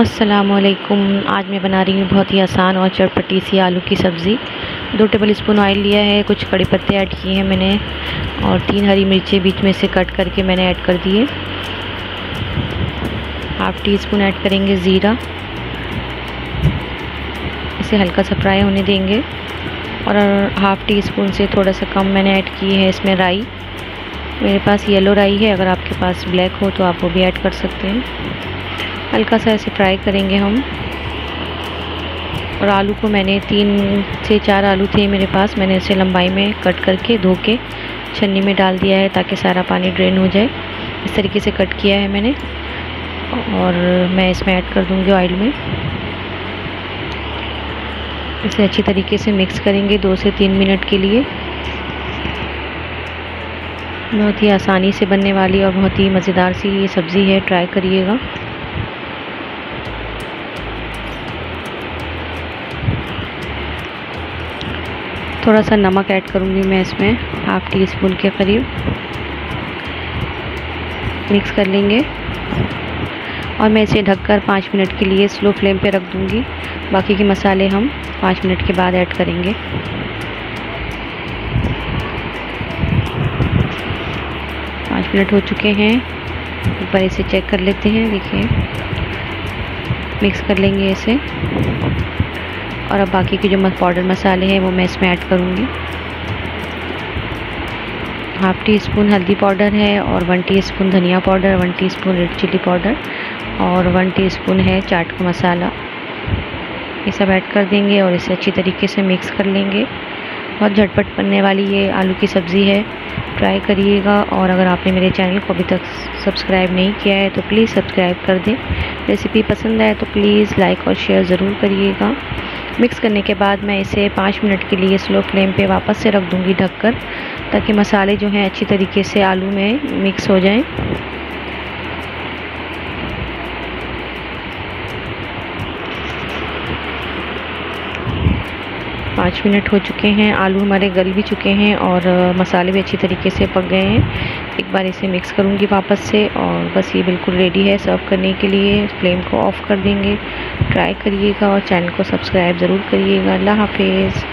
असलकुम आज मैं बना रही हूँ बहुत ही आसान और चटपटी सी आलू की सब्ज़ी। दो टेबल स्पून ऑयल लिया है, कुछ कड़ी पत्ते ऐड किए हैं मैंने और तीन हरी मिर्चें बीच में से कट करके मैंने ऐड कर दिए हाफ़ टी स्पून ऐड करेंगे ज़ीरा। इसे हल्का सा फ्राई होने देंगे और हाफ़ टी स्पून से थोड़ा सा कम मैंने ऐड की है इसमें राई। मेरे पास येलो राई है, अगर आपके पास ब्लैक हो तो आप वो भी ऐड कर सकते हैं। हल्का सा ऐसे फ्राई करेंगे हम। और आलू को मैंने तीन से चार आलू थे मेरे पास, मैंने इसे लंबाई में कट करके धो के छन्नी में डाल दिया है ताकि सारा पानी ड्रेन हो जाए। इस तरीके से कट किया है मैंने। और मैं इसमें ऐड कर दूँगी ऑयल में। इसे अच्छी तरीके से मिक्स करेंगे दो से तीन मिनट के लिए। बहुत ही आसानी से बनने वाली और बहुत ही मज़ेदार सी ये सब्ज़ी है ट्राई करिएगा। थोड़ा सा नमक ऐड करूँगी मैं इसमें, हाफ़ टी स्पून के करीब। मिक्स कर लेंगे। और मैं इसे ढककर पाँच मिनट के लिए स्लो फ्लेम पे रख दूँगी। बाकी के मसाले हम पाँच मिनट के बाद ऐड करेंगे। पाँच मिनट हो चुके हैं। एक बार इसे चेक कर लेते हैं, देखिए। मिक्स कर लेंगे इसे। और अब बाकी के जो पाउडर मसाले हैं, वो मैं इसमें ऐड करूँगी। हाफ़ टी स्पून हल्दी पाउडर है और वन टी स्पून धनिया powder one teaspoon red chilli powder और वन टी स्पून है चाट का मसाला। ये सब ऐड कर देंगे और इसे अच्छी तरीके से मिक्स कर लेंगे। बहुत झटपट बनने वाली ये आलू की सब्ज़ी है। ट्राई करिएगा और अगर आपने मेरे चैनल को अभी तक सब्सक्राइब नहीं किया है तो प्लीज़ सब्सक्राइब कर दें। रेसिपी पसंद आए तो प्लीज़ लाइक और शेयर ज़रूर करिएगा। मिक्स करने के बाद मैं इसे पाँच मिनट के लिए स्लो फ्लेम पे वापस से रख दूँगी ढककर, ताकि मसाले जो हैं अच्छी तरीके से आलू में मिक्स हो जाएँ। पाँच मिनट हो चुके हैं, आलू हमारे गल भी चुके हैं और मसाले भी अच्छी तरीके से पक गए हैं। एक बार इसे मिक्स करूँगी वापस से और बस ये बिल्कुल रेडी है सर्व करने के लिए। फ्लेम को ऑफ़ कर देंगे। ट्राई करिएगा और चैनल को सब्सक्राइब ज़रूर करिएगा। अल्लाह हाफिज़।